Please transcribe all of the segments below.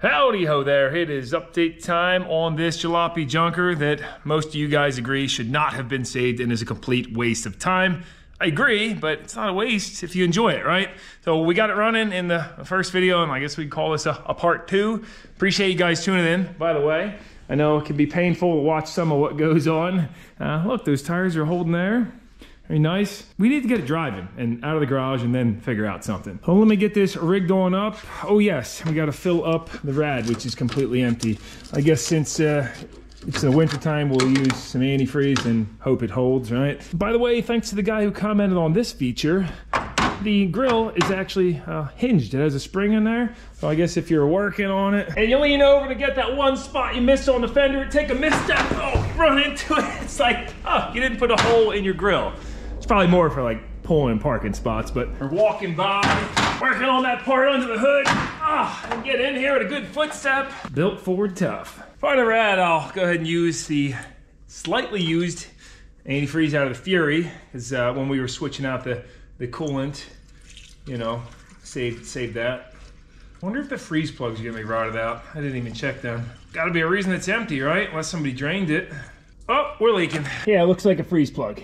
Howdy ho there, it is update time on this jalopy junker that most of you guys agree should not have been saved and is a complete waste of time. I agree, but it's not a waste if you enjoy it, right? So we got it running in the first video, and I guess we'd call this a, a part two. Appreciate you guys tuning in, by the way. I know it can be painful to watch some of what goes on. Uh, look, those tires are holding there. Very nice. We need to get it driving and out of the garage and then figure out something. So let me get this rigged on up. Oh yes, we gotta fill up the rad, which is completely empty. I guess since uh, it's the winter time, we'll use some antifreeze and hope it holds, right? By the way, thanks to the guy who commented on this feature, the grill is actually uh, hinged. It has a spring in there. So I guess if you're working on it and you lean over to get that one spot you missed on the fender, take a misstep, oh, run into it. It's like, oh, you didn't put a hole in your grill. It's probably more for like pulling and parking spots, but we're walking by, working on that part under the hood, ah, and get in here with a good footstep. Built Ford tough. For the rad, I'll go ahead and use the slightly used antifreeze out of the Fury, because uh, when we were switching out the, the coolant, you know, saved, saved that. wonder if the freeze plugs are gonna be rotted out. I didn't even check them. Gotta be a reason it's empty, right? Unless somebody drained it. Oh, we're leaking. Yeah, it looks like a freeze plug.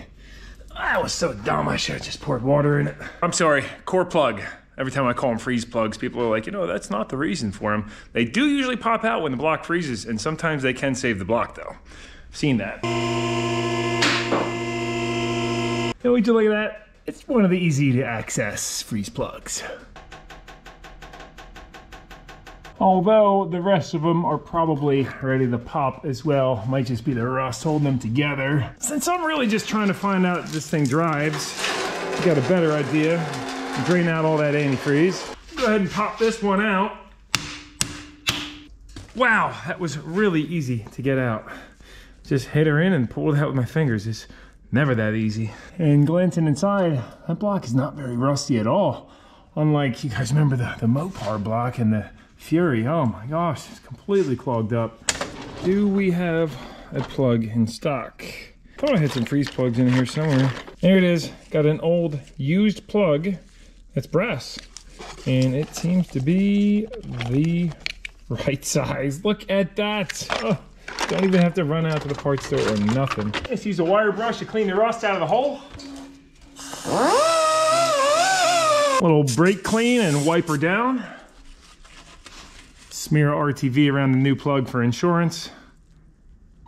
I was so dumb, I should have just poured water in it. I'm sorry, core plug. Every time I call them freeze plugs, people are like, you know, that's not the reason for them. They do usually pop out when the block freezes, and sometimes they can save the block, though. I've seen that. And would you look at that? It's one of the easy to access freeze plugs. Although the rest of them are probably ready to pop as well. Might just be the rust holding them together. Since I'm really just trying to find out this thing drives, got a better idea. Drain out all that antifreeze. Go ahead and pop this one out. Wow, that was really easy to get out. Just hit her in and pull it out with my fingers. It's never that easy. And glancing inside, that block is not very rusty at all. Unlike, you guys remember the, the Mopar block and the Fury. Oh my gosh, it's completely clogged up. Do we have a plug in stock? Thought I had some freeze plugs in here somewhere. There it is. Got an old used plug that's brass. And it seems to be the right size. Look at that. Oh, don't even have to run out to the parts store or nothing. Just use a wire brush to clean the rust out of the hole. Little brake clean and wiper down. Smear RTV around the new plug for insurance.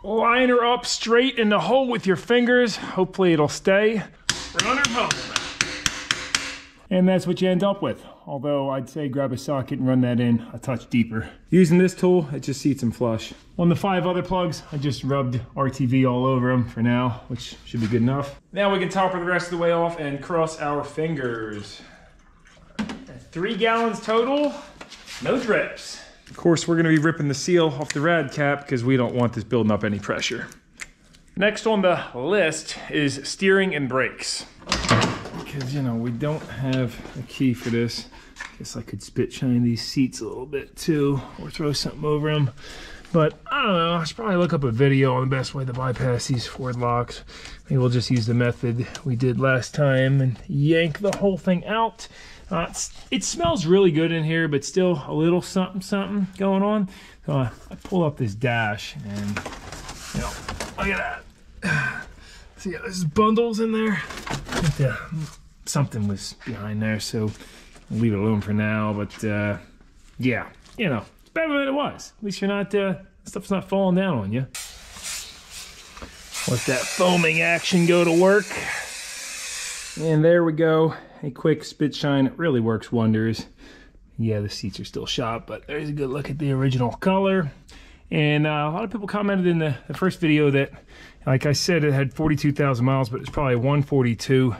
Line her up straight in the hole with your fingers. Hopefully it'll stay. Run her home. And that's what you end up with. Although I'd say grab a socket and run that in a touch deeper. Using this tool, it just seats them flush. On the five other plugs, I just rubbed RTV all over them for now, which should be good enough. Now we can topper the rest of the way off and cross our fingers. Three gallons total, no drips. Of course, we're gonna be ripping the seal off the rad cap because we don't want this building up any pressure. Next on the list is steering and brakes. Because, you know, we don't have a key for this. Guess I could spit shine these seats a little bit too, or throw something over them. But I don't know, I should probably look up a video on the best way to bypass these Ford locks. Maybe we'll just use the method we did last time and yank the whole thing out. Uh, it smells really good in here, but still a little something something going on. So uh, I pull up this dash and, you know, look at that. See, there's bundles in there. Yeah, something was behind there, so I'll leave it alone for now. But uh, yeah, you know, it's better than it was. At least you're not, uh, stuff's not falling down on you. Let that foaming action go to work. And there we go. A quick spit shine It really works wonders. Yeah, the seats are still shot, but there's a good look at the original color. And uh, a lot of people commented in the, the, first video that, like I said, it had 42,000 miles, but it's probably 142.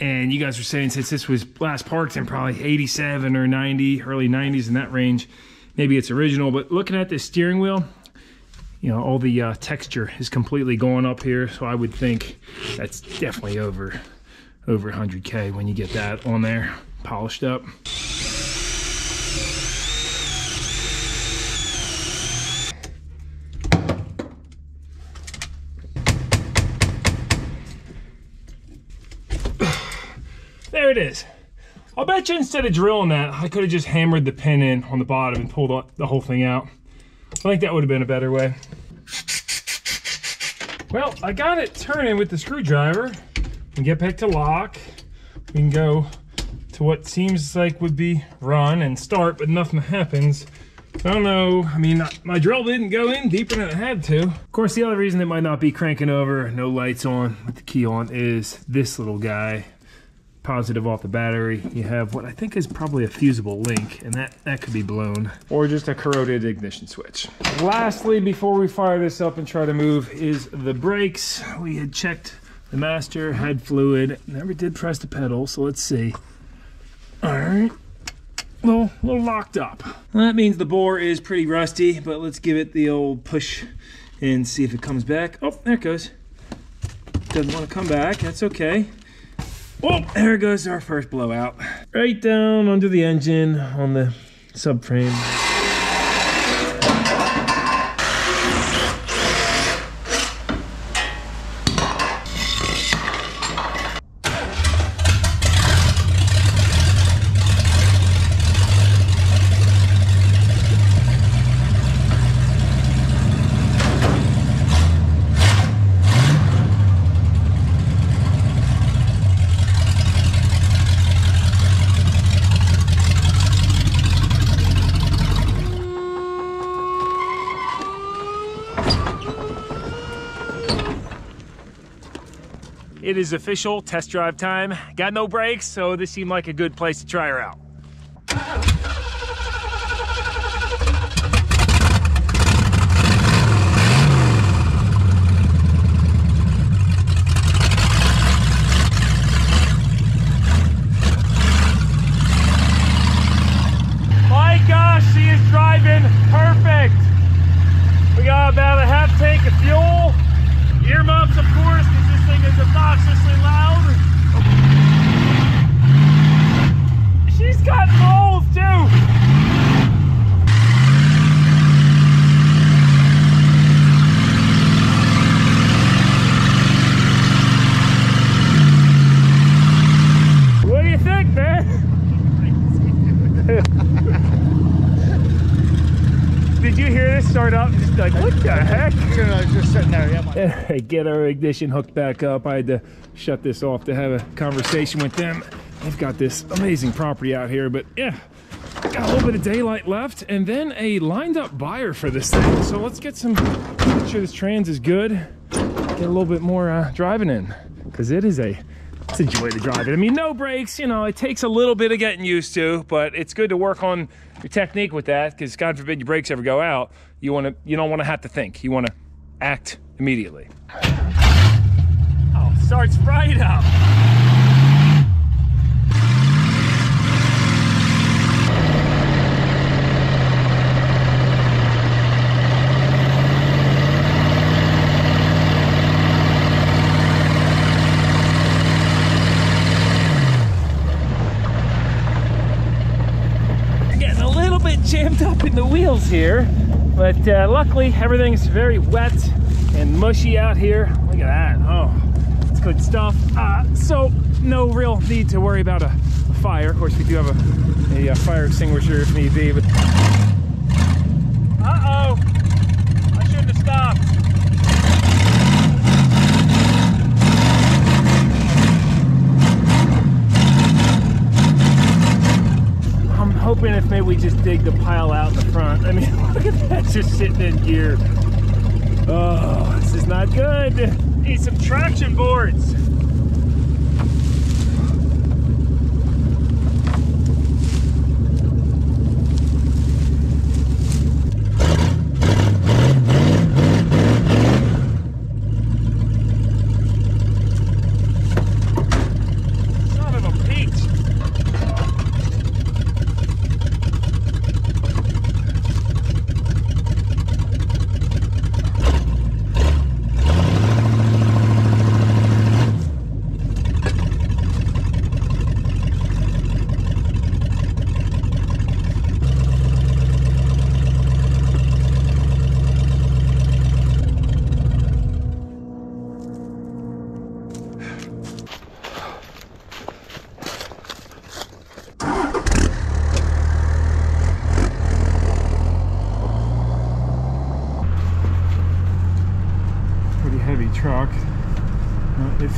And you guys were saying since this was last parked in probably 87 or 90, early 90s in that range, maybe it's original. But looking at this steering wheel, you know, all the uh, texture is completely going up here. So I would think that's definitely over over 100K when you get that on there, polished up. There it is. I'll bet you instead of drilling that, I could have just hammered the pin in on the bottom and pulled the whole thing out. I think that would have been a better way. Well, I got it turning with the screwdriver. We get back to lock. We can go to what seems like would be run and start, but nothing happens. I don't know. I mean, my drill didn't go in deeper than it had to. Of course, the other reason it might not be cranking over, no lights on with the key on, is this little guy. Positive off the battery. You have what I think is probably a fusible link, and that, that could be blown. Or just a corroded ignition switch. Lastly, before we fire this up and try to move, is the brakes. We had checked the master, had fluid, never did press the pedal, so let's see. All right little, little locked up. That means the bore is pretty rusty, but let's give it the old push and see if it comes back. Oh, there it goes. Doesn't want to come back, that's okay. Oh, there goes our first blowout. Right down under the engine on the subframe. It is official test drive time. Got no brakes, so this seemed like a good place to try her out. My gosh, she is driving perfect. We got about a half tank of fuel. Earmuffs, of course, thing is obnoxiously loud. She's got moles too. What do you think, man? Did you hear this start up? Just like, what the heck? I was just sitting there, Get our ignition hooked back up. I had to shut this off to have a conversation with them. They've got this amazing property out here, but yeah, got a little bit of daylight left and then a lined up buyer for this thing. So let's get some, make sure this trans is good. Get a little bit more uh, driving in because it is a it's a joy to drive it. I mean, no brakes, you know, it takes a little bit of getting used to, but it's good to work on your technique with that because God forbid your brakes ever go out. You want to, you don't want to have to think. You want to act immediately. Oh, starts right up. Getting a little bit jammed up in the wheels here. But uh, luckily, everything's very wet and mushy out here. Look at that. Oh, it's good stuff. Uh, so no real need to worry about a, a, fire. Of course, we do have a, a, a fire extinguisher if need be. But uh-oh, I shouldn't have stopped. hoping if maybe we just dig the pile out in the front. I mean, look at that just sitting in gear. Oh, this is not good. Need some traction boards.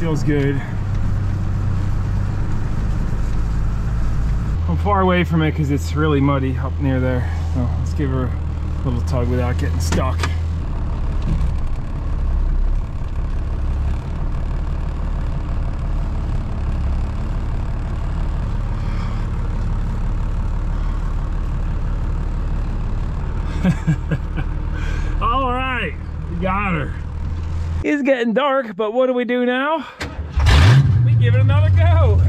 Feels good. I'm far away from it because it's really muddy up near there. So let's give her a little tug without getting stuck. All right, we got her. It's getting dark, but what do we do now? We give it another go.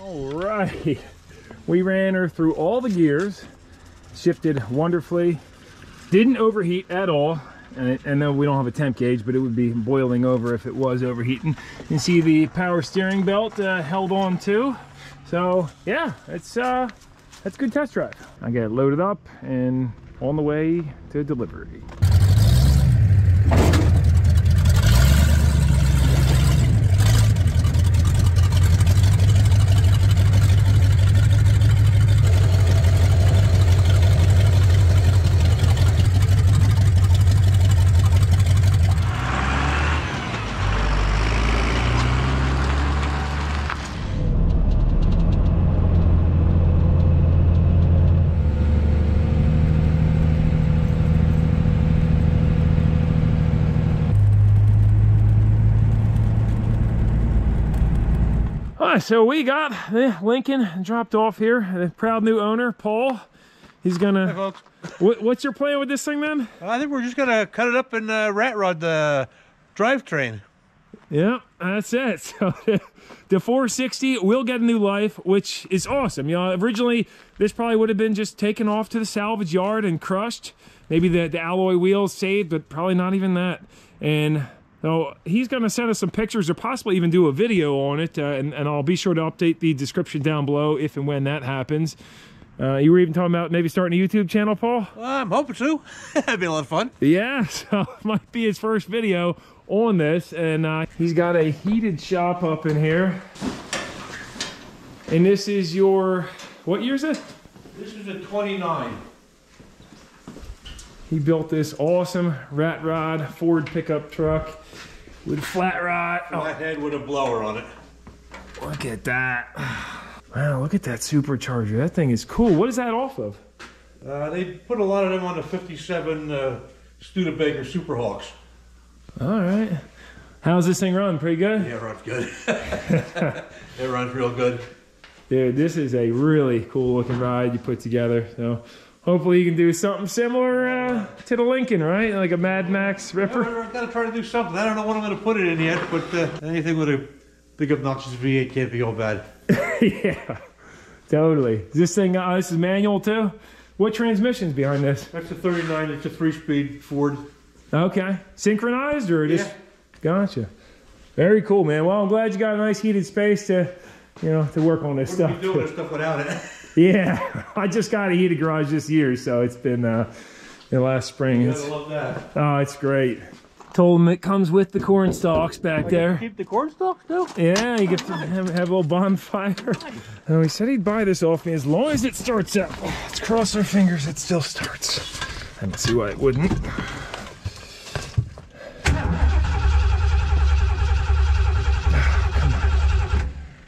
All right. We ran her through all the gears, shifted wonderfully, didn't overheat at all. And I know we don't have a temp gauge, but it would be boiling over if it was overheating. You see the power steering belt uh, held on too. So yeah, it's uh, that's a good test drive. I got it loaded up and on the way to delivery. So we got the Lincoln dropped off here. The proud new owner, Paul. He's gonna. folks. What, what's your plan with this thing then? I think we're just gonna cut it up and uh, rat rod the drivetrain. Yeah, that's it. So the 460 will get a new life, which is awesome. You know, originally this probably would have been just taken off to the salvage yard and crushed. Maybe the, the alloy wheels saved, but probably not even that. And so he's going to send us some pictures or possibly even do a video on it. Uh, and, and I'll be sure to update the description down below if and when that happens. Uh, you were even talking about maybe starting a YouTube channel, Paul? Well, I'm hoping to. That'd be a lot of fun. Yeah, so it might be his first video on this. And uh, he's got a heated shop up in here. And this is your, what year is it? This is a 29. He built this awesome rat rod Ford pickup truck with flat rod. Oh, Flathead with a blower on it. look at that. Wow, look at that supercharger. That thing is cool. What is that off of? Uh, they put a lot of them on the 57 uh, Studebaker Superhawks. All right. How's this thing run? Pretty good? Yeah, it runs good. it runs real good. Dude, this is a really cool looking ride you put together. So hopefully you can do something similar uh, to the Lincoln, right? Like a Mad Max Ripper. I've got to try to do something. I don't know what I'm gonna put it in yet, but uh, anything with a big obnoxious V8 can't be all bad. yeah, totally. Is this thing, uh, this is manual too? What transmission's behind this? That's a 39. It's a three-speed Ford. Okay. Synchronized or just? Yeah. Gotcha. Very cool, man. Well, I'm glad you got a nice heated space to, you know, to work on this We'd stuff. be doing this stuff without it. Yeah, I just got a heated garage this year, so it's been uh, the last spring. You It's, gotta love that. oh, it's great. Told him it comes with the corn stalks back there. Keep the corn stalks too. Yeah, you get to have, have a little bonfire. And he said he'd buy this off me as long as it starts up. Let's cross our fingers it still starts. I don't see why it wouldn't.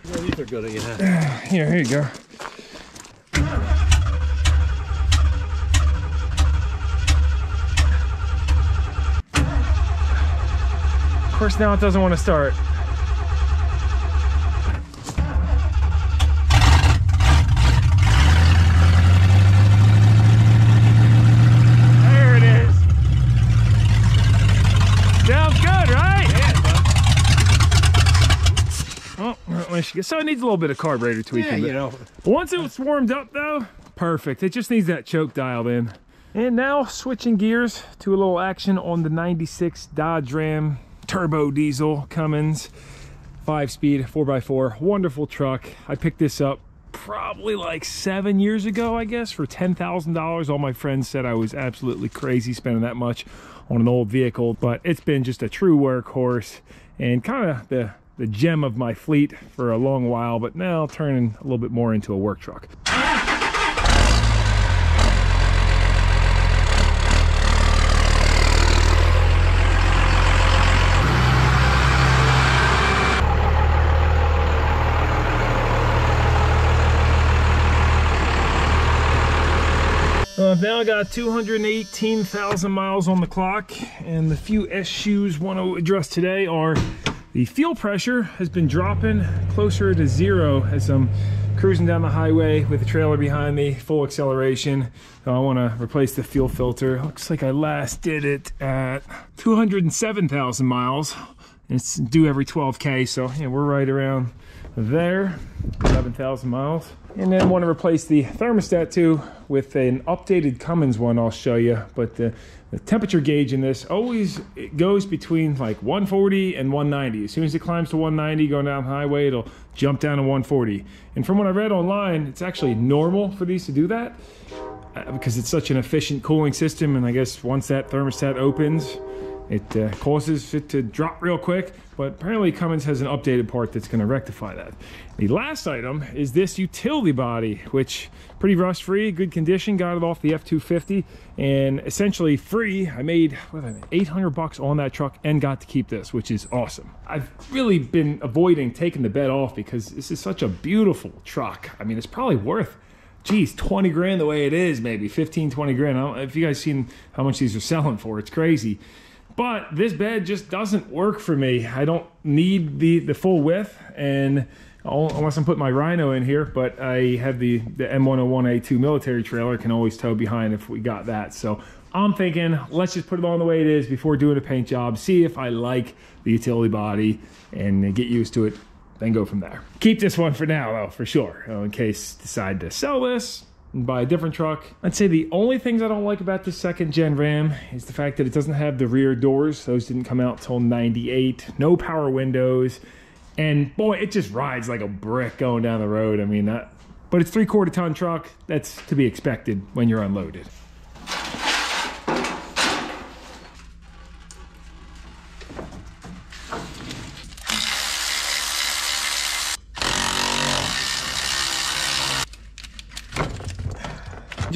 Yeah, these are good. Yeah. Here, here you go. Course, now it doesn't want to start. There it is. Sounds good, right? Oh, well, I should- so it needs a little bit of carburetor tweaking. Yeah, you know. once it's warmed up though, perfect. It just needs that choke dialed in. And now switching gears to a little action on the 96 Dodge Ram turbo diesel Cummins five speed 4x4 wonderful truck. I picked this up probably like seven years ago i guess for ten thousand dollars. All my friends said i was absolutely crazy spending that much on an old vehicle but it's been just a true workhorse and kind of the the gem of my fleet for a long while but now turning a little bit more into a work truck now got 218,000 miles on the clock, and the few issues want to address today are the fuel pressure has been dropping closer to zero as I'm cruising down the highway with the trailer behind me, full acceleration. So I want to replace the fuel filter. Looks like I last did it at 207,000 miles. It's due every 12K, so yeah, we're right around there, 11,000 miles. And then want to replace the thermostat too with an updated Cummins one I'll show you. But the, the temperature gauge in this always goes between like 140 and 190. As soon as it climbs to 190 going down highway, it'll jump down to 140. And from what I read online, it's actually normal for these to do that uh, because it's such an efficient cooling system. And I guess once that thermostat opens, it uh, causes it to drop real quick, but apparently Cummins has an updated part that's going to rectify that. The last item is this utility body, which pretty rust free, good condition, got it off the F250 and essentially free. I made what I 800 bucks on that truck and got to keep this, which is awesome. I've really been avoiding taking the bed off because this is such a beautiful truck. I mean, it's probably worth geez, 20 grand the way it is, maybe 15, 20 grand. if you guys seen how much these are selling for, it's crazy. But this bed just doesn't work for me. I don't need the, the full width and unless I'm putting my Rhino in here, but I have the, the M101A2 military trailer, can always tow behind if we got that. So I'm thinking, let's just put it on the way it is before doing a paint job, see if I like the utility body and get used to it, then go from there. Keep this one for now though, for sure, in case decide to sell this, and buy a different truck. I'd say the only things I don't like about this second gen Ram is the fact that it doesn't have the rear doors. Those didn't come out till 98. No power windows. And boy, it just rides like a brick going down the road. I mean, that, but it's three quarter ton truck. That's to be expected when you're unloaded.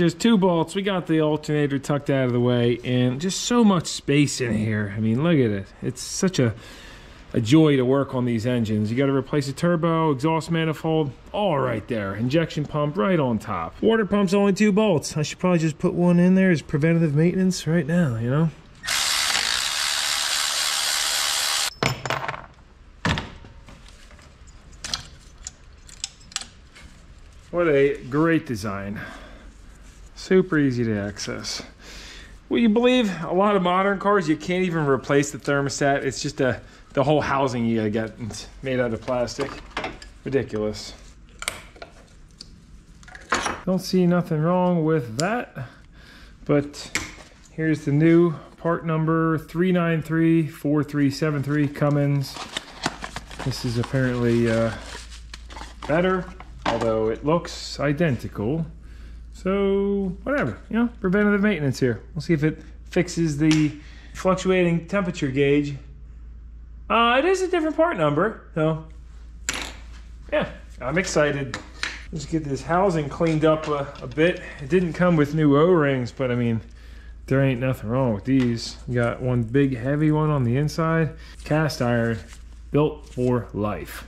Just two bolts. We got the alternator tucked out of the way and just so much space in here. I mean, look at it. It's such a, a joy to work on these engines. You got to replace a turbo, exhaust manifold, all right there. Injection pump right on top. Water pump's only two bolts. I should probably just put one in there as preventative maintenance right now, you know? What a great design super easy to access. Will you believe a lot of modern cars you can't even replace the thermostat? It's just a the whole housing you gotta get it's made out of plastic. Ridiculous. Don't see nothing wrong with that. But here's the new part number 3934373 Cummins. This is apparently uh, better, although it looks identical. So whatever, you know, preventative maintenance here. We'll see if it fixes the fluctuating temperature gauge. Uh, it is a different part number, so yeah, I'm excited. Let's get this housing cleaned up a, a bit. It didn't come with new O-rings, but I mean, there ain't nothing wrong with these. You got one big heavy one on the inside, cast iron, built for life.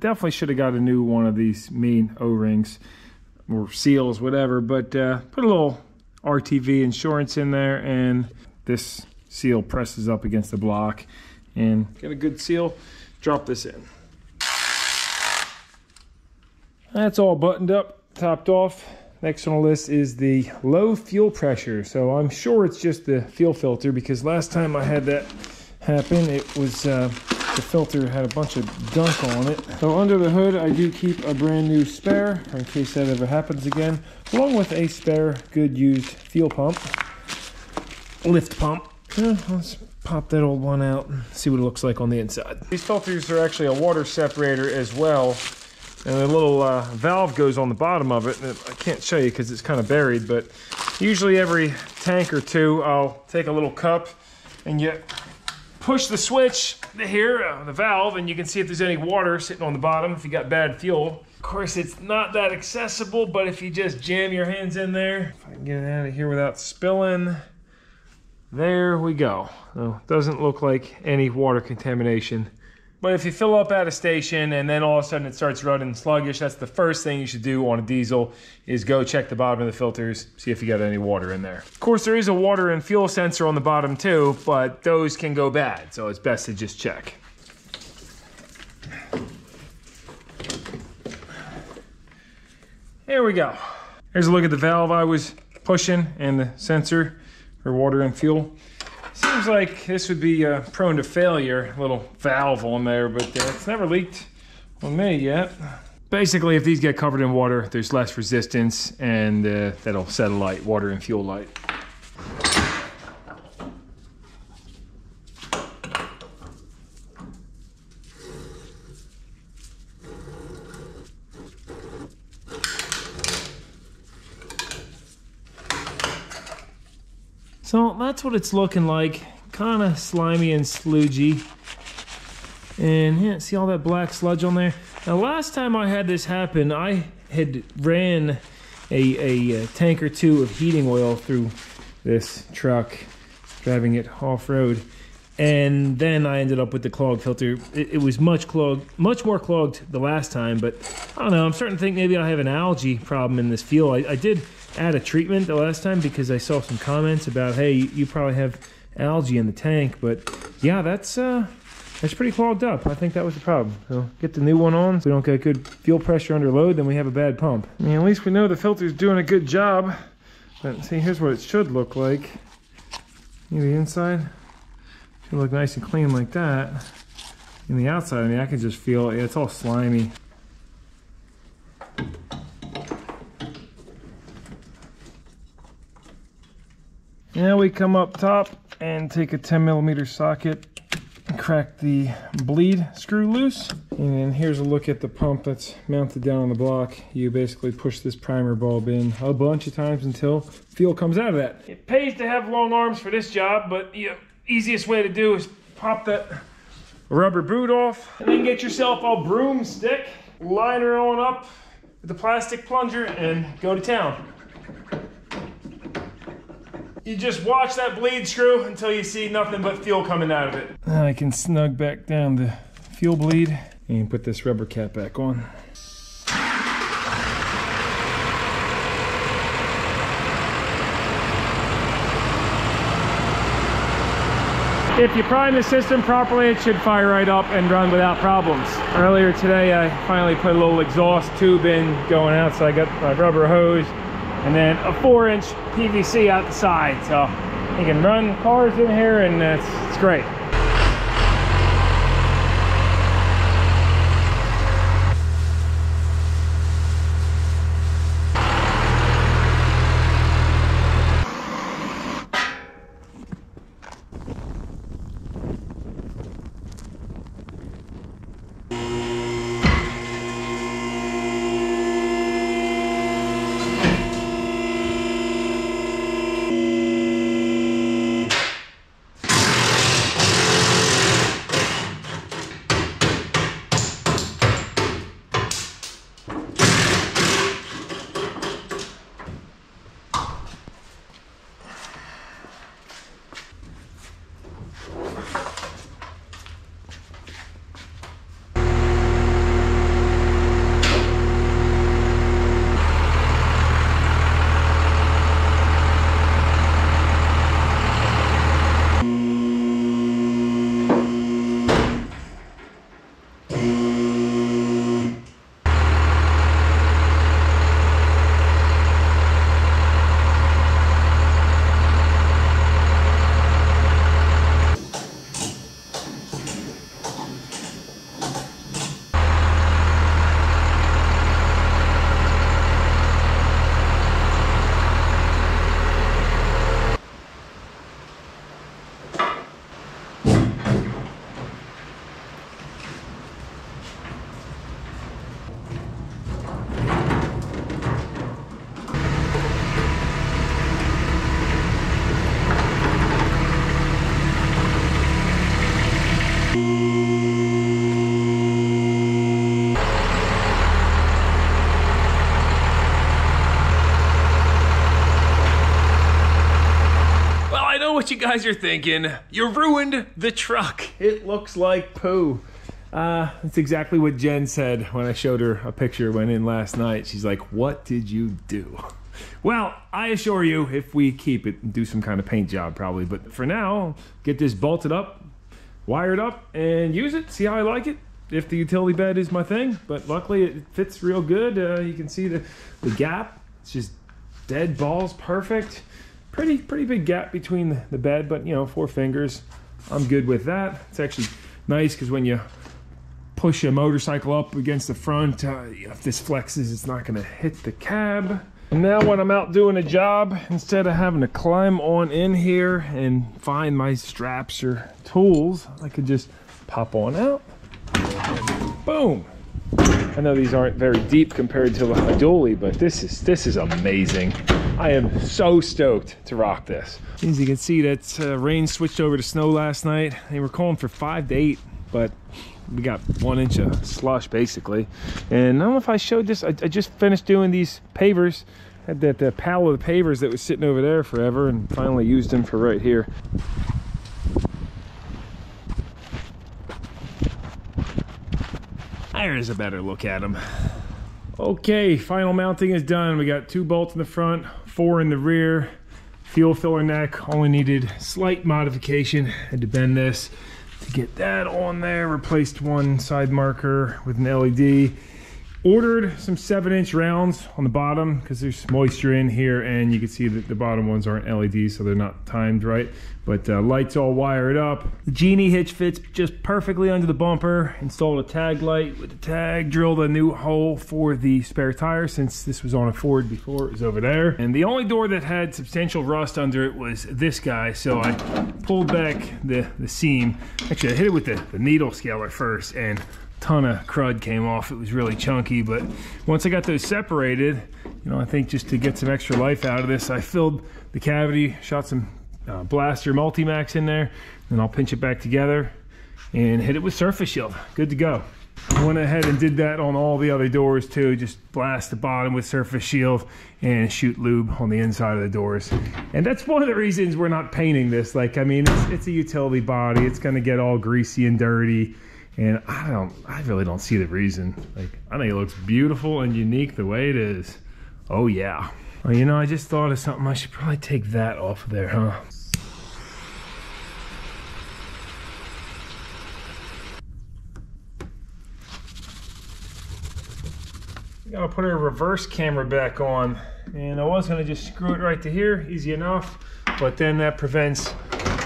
Definitely should have got a new one of these main O-rings or seals, whatever. But uh, put a little RTV insurance in there, and this seal presses up against the block. And get a good seal, drop this in. That's all buttoned up, topped off. Next on the list is the low fuel pressure. So I'm sure it's just the fuel filter because last time I had that happen, it was uh, the filter had a bunch of gunk on it. So under the hood, I do keep a brand new spare in case that ever happens again, along with a spare good used fuel pump, lift pump. Yeah, let's pop that old one out and see what it looks like on the inside. These filters are actually a water separator as well. And a little uh, valve goes on the bottom of it. I can't show you because it's kind of buried, but usually every tank or two, I'll take a little cup and you push the switch here, uh, the valve, and you can see if there's any water sitting on the bottom if you got bad fuel. Of course, it's not that accessible, but if you just jam your hands in there, if I can get it out of here without spilling, there we go. Doesn't look like any water contamination. But if you fill up at a station and then all of a sudden it starts running sluggish, that's the first thing you should do on a diesel is go check the bottom of the filters, see if you got any water in there. Of course, there is a water and fuel sensor on the bottom too, but those can go bad, so it's best to just check. There we go. Here's a look at the valve I was pushing and the sensor for water and fuel. Seems like this would be uh, prone to failure, little valve on there, but uh, it's never leaked on me yet. Basically, if these get covered in water, there's less resistance and uh, that'll set a light, water and fuel light. So that's what it's looking like. Kind of slimy and sludgy. And yeah, see all that black sludge on there? Now last time I had this happen, I had ran a, a, a tank or two of heating oil through this truck, driving it off-road. And then I ended up with the clogged filter. It, it, was much clogged, much more clogged the last time, but I don't know, I'm starting to think maybe I have an algae problem in this fuel. I, I did add a treatment the last time because I saw some comments about, hey, you probably have algae in the tank. But yeah, that's uh, that's pretty clogged up. I think that was the problem. So get the new one on. So we don't get good fuel pressure under load, then we have a bad pump. I mean, at least we know the filter's doing a good job. But see, here's what it should look like. The inside? Should look nice and clean like that. In the outside, I mean, I can just feel it. It's all slimy. Now we come up top and take a 10 millimeter socket and crack the bleed screw loose. And then here's a look at the pump that's mounted down on the block. You basically push this primer bulb in a bunch of times until fuel comes out of that. It pays to have long arms for this job, but the uh, easiest way to do is pop that rubber boot off and then get yourself a broomstick, line on up with the plastic plunger and go to town. You just watch that bleed screw until you see nothing but fuel coming out of it. Now I can snug back down the fuel bleed and put this rubber cap back on. If you prime the system properly, it should fire right up and run without problems. Earlier today, I finally put a little exhaust tube in going out, so I got my rubber hose and then a four inch PVC out the side. So you can run cars in here and it's, it's great. Well, I know what you guys are thinking. You ruined the truck. It looks like poo. Uh, that's exactly what Jen said when I showed her a picture when in last night. She's like, What did you do? Well, I assure you, if we keep it, do some kind of paint job probably. But for now, get this bolted up, wired up, and use it. See how I like it. If the utility bed is my thing, but luckily it fits real good. Uh, you can see the, the gap. It's just dead balls, perfect. Pretty pretty big gap between the, bed, but you know, four fingers. I'm good with that. It's actually nice because when you push a motorcycle up against the front, uh, if this flexes, it's not gonna hit the cab. And now when I'm out doing a job, instead of having to climb on in here and find my straps or tools, I could just pop on out. Boom. I know these aren't very deep compared to the dually, but this is this is amazing. I am so stoked to rock this. As you can see, that uh, rain switched over to snow last night. They were calling for five to eight, but we got one inch of slush basically. And I don't know if I showed this. I, I just finished doing these pavers. Had that uh, pile of the pavers that was sitting over there forever, and finally used them for right here. There's a better look at them. Okay, final mounting is done. We got two bolts in the front, four in the rear. Fuel filler neck, only needed slight modification. Had to bend this get that on there. Replaced one side marker with an LED. Ordered some seven inch rounds on the bottom because there's moisture in here and you can see that the bottom ones aren't LEDs so they're not timed right. But uh, lights all wired up. The Genie hitch fits just perfectly under the bumper. Installed a tag light with the tag. Drilled a new hole for the spare tire since this was on a Ford before it was over there. And the only door that had substantial rust under it was this guy. So I pulled back the, the seam. Actually I hit it with the, the needle scaler first and ton of crud came off. It was really chunky, but once I got those separated, you know, I think just to get some extra life out of this, I filled the cavity, shot some uh, blaster Multimax in there, and I'll pinch it back together and hit it with surface shield. Good to go. Went ahead and did that on all the other doors too. Just blast the bottom with surface shield and shoot lube on the inside of the doors. And that's one of the reasons we're not painting this. Like, I mean, it's, it's a utility body. It's gonna get all greasy and dirty. And I don't, I really don't see the reason. Like, I think it looks beautiful and unique the way it is. Oh yeah. Well, you know, I just thought of something. I should probably take that off of there, huh? Gotta put our reverse camera back on. And I was gonna just screw it right to here, easy enough. But then that prevents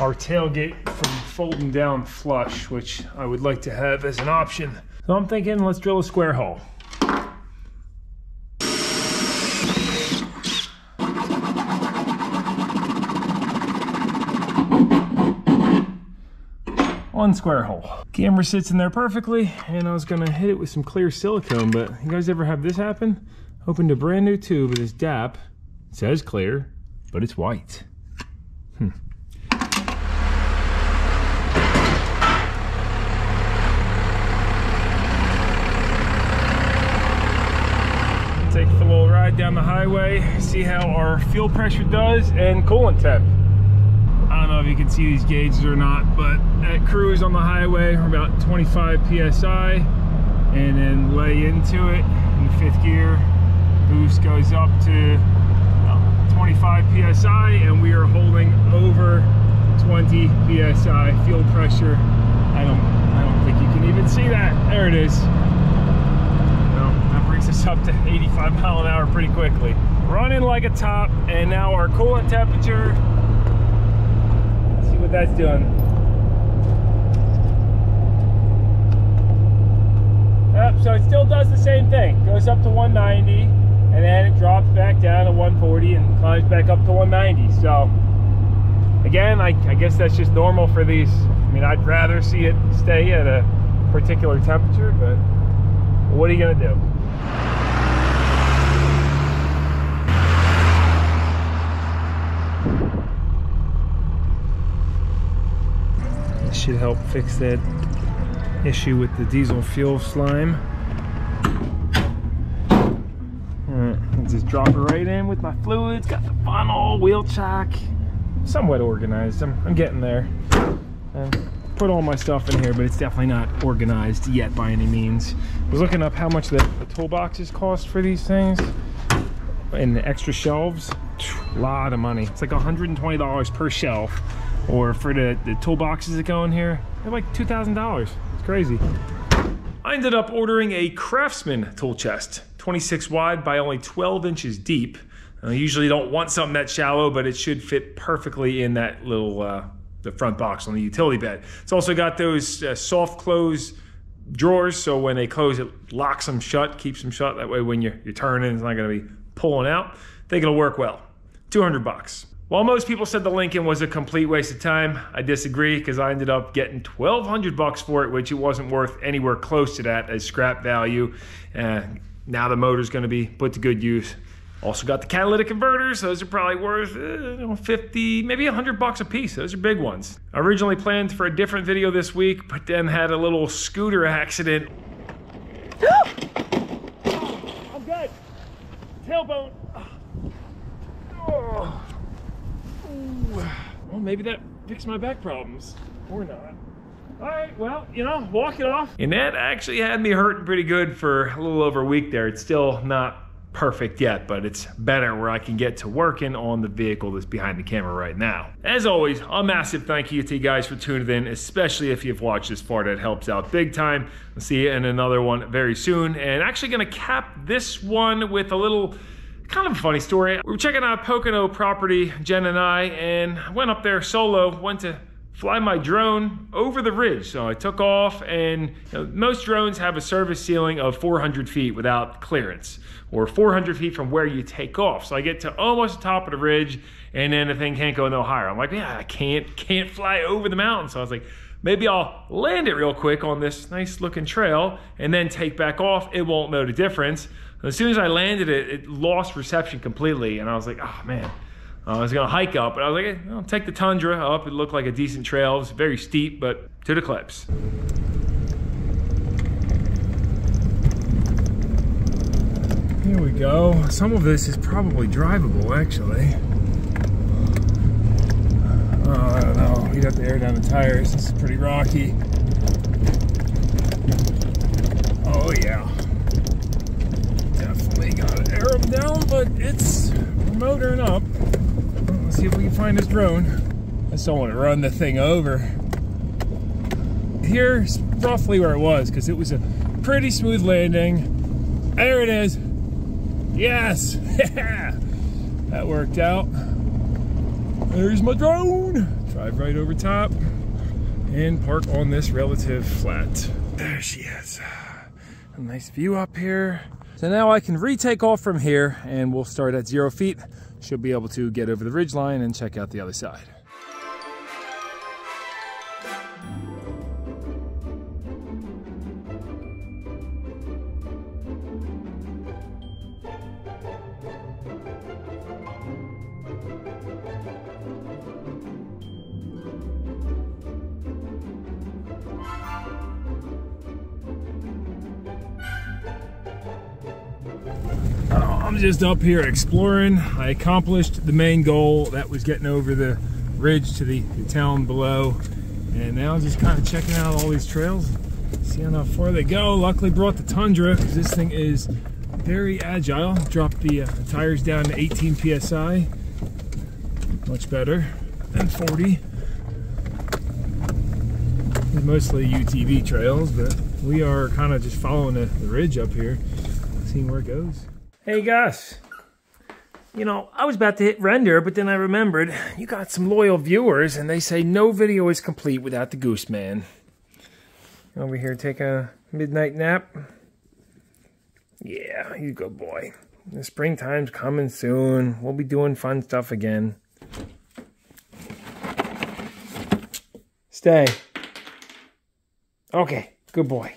our tailgate from folding down flush, which I would like to have as an option. So I'm thinking let's drill a square hole. One square hole. Camera sits in there perfectly, and I was gonna hit it with some clear silicone, but you guys ever have this happen? Opened a brand new tube of this DAP. It says clear, but it's white. Hmm. Take a little ride down the highway, see how our fuel pressure does and coolant temp. I don't know if you can see these gauges or not, but at cruise on the highway, we're about 25 PSI, and then lay into it in fifth gear, boost goes up to 25 PSI, and we are holding over 20 PSI fuel pressure. I don't, I don't think you can even see that. There it is brings us up to 85 mile an hour pretty quickly. Running like a top, and now our coolant temperature, let's see what that's doing. Yep, so it still does the same thing. Goes up to 190, and then it drops back down to 140 and climbs back up to 190. So, again, I, I guess that's just normal for these. I mean, I'd rather see it stay at a particular temperature, but what are you gonna do? This should help fix that issue with the diesel fuel slime. Alright, just drop it right in with my fluids. Got the funnel, wheel chock, somewhat organized. I'm, I'm getting there. And put all my stuff in here, but it's definitely not organized yet by any means. I was looking up how much the, the toolboxes cost for these things and the extra shelves. A lot of money. It's like $120 per shelf. Or for the, the toolboxes that go in here, they're like $2,000. It's crazy. I ended up ordering a Craftsman tool chest, 26 wide by only 12 inches deep. I usually don't want something that shallow, but it should fit perfectly in that little uh, the front box on the utility bed. It's also got those uh, soft close drawers, so when they close, it locks them shut, keeps them shut. That way, when you're, you're turning, it's not going to be pulling out. I think it'll work well. 200 bucks. While most people said the Lincoln was a complete waste of time, I disagree because I ended up getting 1200 bucks for it, which it wasn't worth anywhere close to that as scrap value. Uh, now the motor's going to be put to good use. Also got the catalytic converters. Those are probably worth uh, 50, maybe 100 bucks a piece. Those are big ones. I originally planned for a different video this week, but then had a little scooter accident. I'm good. Tailbone. Oh. Well, maybe that fixed my back problems. Or not. All right, well, you know, walk it off. And that actually had me hurting pretty good for a little over a week there. It's still not perfect yet, but it's better where I can get to working on the vehicle that's behind the camera right now. As always, a massive thank you to you guys for tuning in, especially if you've watched this far, that helps out big time. I'll see you in another one very soon. And actually gonna cap this one with a little kind of a funny story. We were checking out Pocono property, Jen and I, and went up there solo, went to fly my drone over the ridge. So I took off and you know, most drones have a service ceiling of 400 feet without clearance or 400 feet from where you take off. So I get to almost the top of the ridge and then the thing can't go no higher. I'm like, yeah, I can't, can't fly over the mountain. So I was like, maybe I'll land it real quick on this nice looking trail and then take back off. It won't know the difference. As soon as I landed it, it lost reception completely. And I was like, oh man, I was gonna hike up, but I was like, hey, I'll take the Tundra up. It looked like a decent trail. It was very steep, but to the clips. Here we go. Some of this is probably drivable, actually. Oh, I don't know. You'd have to air down the tires. This is pretty rocky. Oh, yeah. Definitely gotta air them down, but it's motoring up. Let's see if we can find this drone. I just don't want to run the thing over. Here's roughly where it was, because it was a pretty smooth landing. There it is. Yes! that worked out. There's my drone. Drive right over top and park on this relative flat. There she is. A nice view up here. So now I can retake off from here and we'll start at zero feet. Should be able to get over the ridge line and check out the other side. I'm just up here exploring. I accomplished the main goal that was getting over the ridge to the, the town below. And now I'm just kind of checking out all these trails, seeing how far they go. Luckily brought the Tundra because this thing is very agile. Dropped the, uh, tires down to 18 PSI. Much better than 40. Mostly UTV trails, but we are kind of just following the, the ridge up here, seeing where it goes. Hey guys, you know, I was about to hit render, but then I remembered you got some loyal viewers and they say no video is complete without the Goose Man. Over here taking a midnight nap. Yeah, a good boy. The springtime's coming soon. We'll be doing fun stuff again. Stay. Okay, good boy.